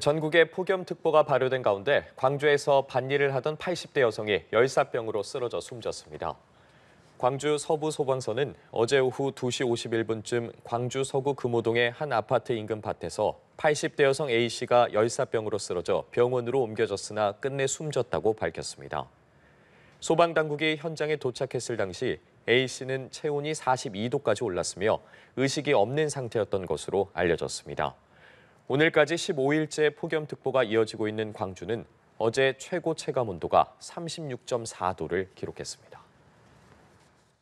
전국에 폭염특보가 발효된 가운데 광주에서 밭일을 하던 80대 여성이 열사병으로 쓰러져 숨졌습니다. 광주 서부 소방서는 어제 오후 2시 51분쯤 광주 서구 금호동의 한 아파트 인근 밭에서 80대 여성 A씨가 열사병으로 쓰러져 병원으로 옮겨졌으나 끝내 숨졌다고 밝혔습니다. 소방당국이 현장에 도착했을 당시 A씨는 체온이 42도까지 올랐으며 의식이 없는 상태였던 것으로 알려졌습니다. 오늘까지 15일째 폭염특보가 이어지고 있는 광주는 어제 최고 체감 온도가 36.4도를 기록했습니다.